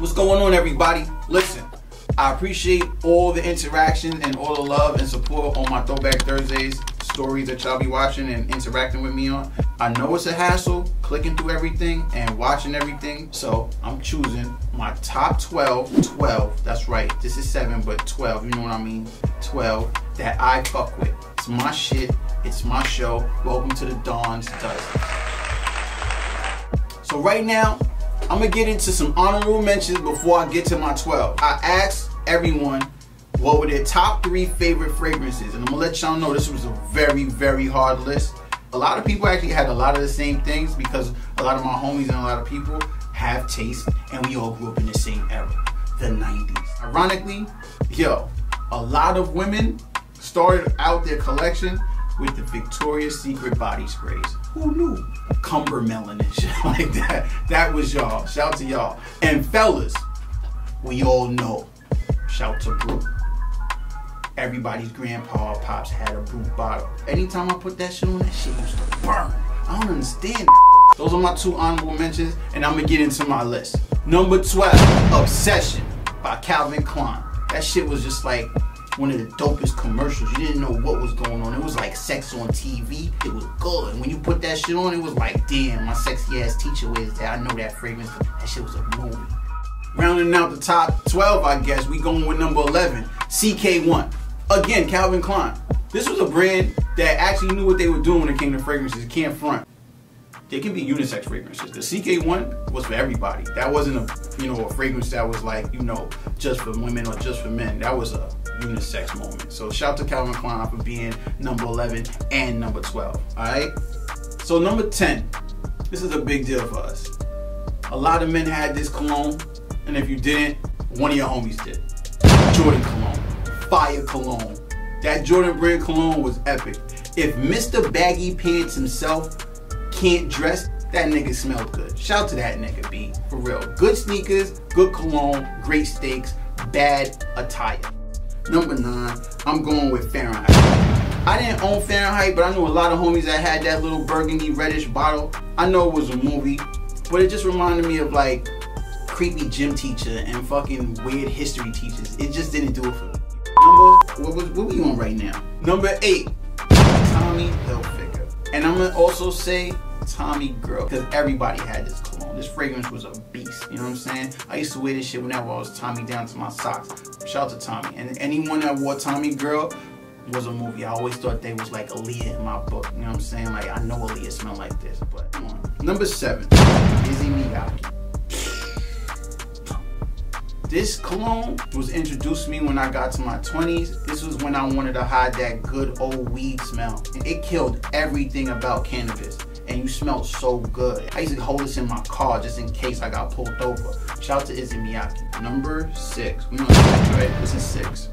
What's going on, everybody? Listen, I appreciate all the interaction and all the love and support on my Throwback Thursdays stories that y'all be watching and interacting with me on. I know it's a hassle clicking through everything and watching everything, so I'm choosing my top 12, 12, that's right, this is 7, but 12, you know what I mean, 12, that I fuck with. It's my shit, it's my show. Welcome to the Don's Dozens. So right now, I'm gonna get into some honorable mentions before I get to my 12. I asked everyone what were their top three favorite fragrances, and I'm gonna let y'all know this was a very, very hard list. A lot of people actually had a lot of the same things because a lot of my homies and a lot of people have taste, and we all grew up in the same era, the 90s. Ironically, yo, a lot of women started out their collection with the Victoria's Secret body sprays. Who knew? Cucumber Melon and shit like that. That was y'all. Shout to y'all. And fellas, we all know. Shout to Brut. Everybody's grandpa pops had a Brut bottle. Anytime I put that shit on, that shit used to burn. I don't understand. Those are my two honorable mentions, and I'm gonna get into my list. Number 12, Obsession by Calvin Klein. That shit was just like one of the dopest commercials. You didn't know what was going on. It was like sex on TV. It was good. When you put that shit on, it was like, damn, my sexy ass teacher wears that. I know that fragrance. That shit was a movie. Rounding out the top 12, I guess, we going with number 11, CK1. Again, Calvin Klein. This was a brand that actually knew what they were doing when it came to fragrances. Can't front. They can be unisex fragrances. The CK1 was for everybody. That wasn't a, you know, a fragrance that was like, you know, just for women or just for men. That was a unisex moment. So shout out to Calvin Klein for being number 11 and number 12. All right. So number 10. This is a big deal for us. A lot of men had this cologne, and if you didn't, one of your homies did. Jordan cologne, fire cologne. That Jordan brand cologne was epic. If Mr. Baggy Pants himself can't dress, that nigga smelled good. Shout to that nigga, B. For real. Good sneakers, good cologne, great steaks, bad attire. Number nine, I'm going with Fahrenheit. I didn't own Fahrenheit, but I knew a lot of homies that had that little burgundy reddish bottle. I know it was a movie, but it just reminded me of like creepy gym teacher and fucking weird history teachers. It just didn't do it for me. Number, what, was, what we on right now? Number eight, Tommy Hilfiger. And I'm gonna also say Tommy Girl, because everybody had this cologne. This fragrance was a beast, you know what I'm saying? I used to wear this shit whenever I was Tommy down to my socks. Shout out to Tommy. And anyone that wore Tommy Girl was a movie. I always thought they was like Aaliyah in my book, you know what I'm saying? Like, I know Aaliyah smelled like this, but come on. Number seven, Issey Miyake. This cologne was introduced to me when I got to my 20s. This was when I wanted to hide that good old weed smell. It killed everything about cannabis and you smelled so good. I used to hold this in my car just in case I got pulled over. Shout out to Issey Miyake. Number six. We know six, right? This is six.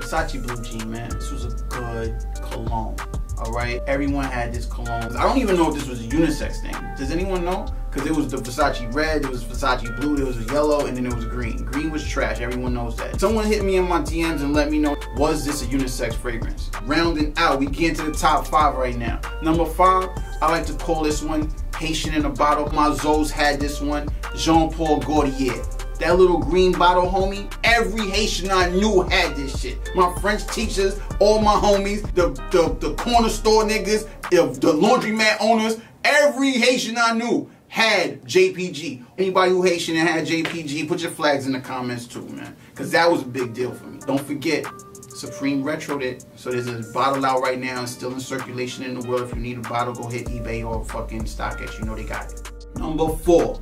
Versace Blue Jean, man. This was a good cologne. All right, everyone had this cologne. I don't even know if this was a unisex thing. Does anyone know? Because it was the Versace red, it was Versace blue, there was a yellow, and then it was green. Green was trash, everyone knows that. Someone hit me in my DMs and let me know, was this a unisex fragrance? Rounding out, we get into the top five right now. Number five, I like to call this one Haitian in a Bottle. My Zoes had this one, Jean-Paul Gaultier. That little green bottle, homie, every Haitian I knew had this shit. My French teachers, all my homies, the, the, the corner store niggas, the laundromat owners, every Haitian I knew had JPG. Anybody who Haitian and had JPG, put your flags in the comments too, man. Because that was a big deal for me. Don't forget, Supreme retroed it. So there's a bottle out right now. It's still in circulation in the world. If you need a bottle, go hit eBay or fucking StockX. You know they got it. Number four,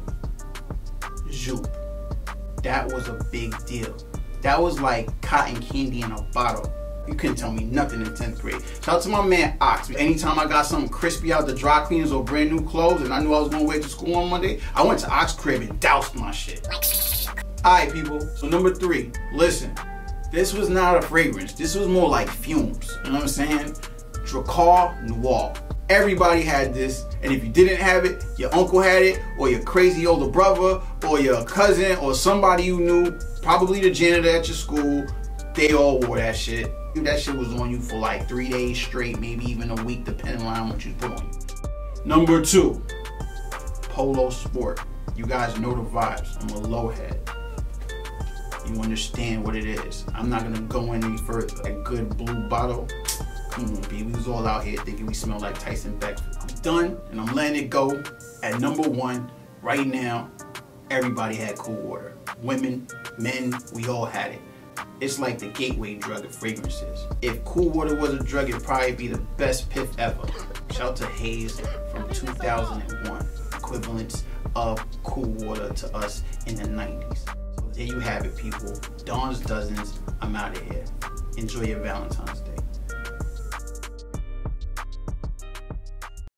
Joop. That was a big deal. That was like cotton candy in a bottle. You couldn't tell me nothing in 10th grade. Shout out to my man Ox. Anytime I got something crispy out the dry cleaners or brand new clothes and I knew I was gonna to school on Monday, I went to Ox crib and doused my shit. Alright people, so number three, listen. This was not a fragrance. This was more like fumes. You know what I'm saying? Drakkar Noir. Everybody had this, and if you didn't have it, your uncle had it, or your crazy older brother, or your cousin, or somebody you knew, probably the janitor at your school, they all wore that shit. That shit was on you for like three days straight, maybe even a week, depending on how much you put on. Number two, Polo Sport. You guys know the vibes. I'm a low head. you understand what it is. I'm not gonna go any further. That good blue bottle, come on, B. We was all out here thinking we smell like Tyson Beckford. I'm done, and I'm letting it go. At number one, right now, everybody had cool water. Women, men, we all had it. It's like the gateway drug of fragrances. If Cool Water was a drug, it'd probably be the best piff ever. Shout to Haze from 2001, equivalents of Cool Water to us in the 90s. So there you have it, people. Don's Dozens. I'm out of here. Enjoy your Valentine's Day.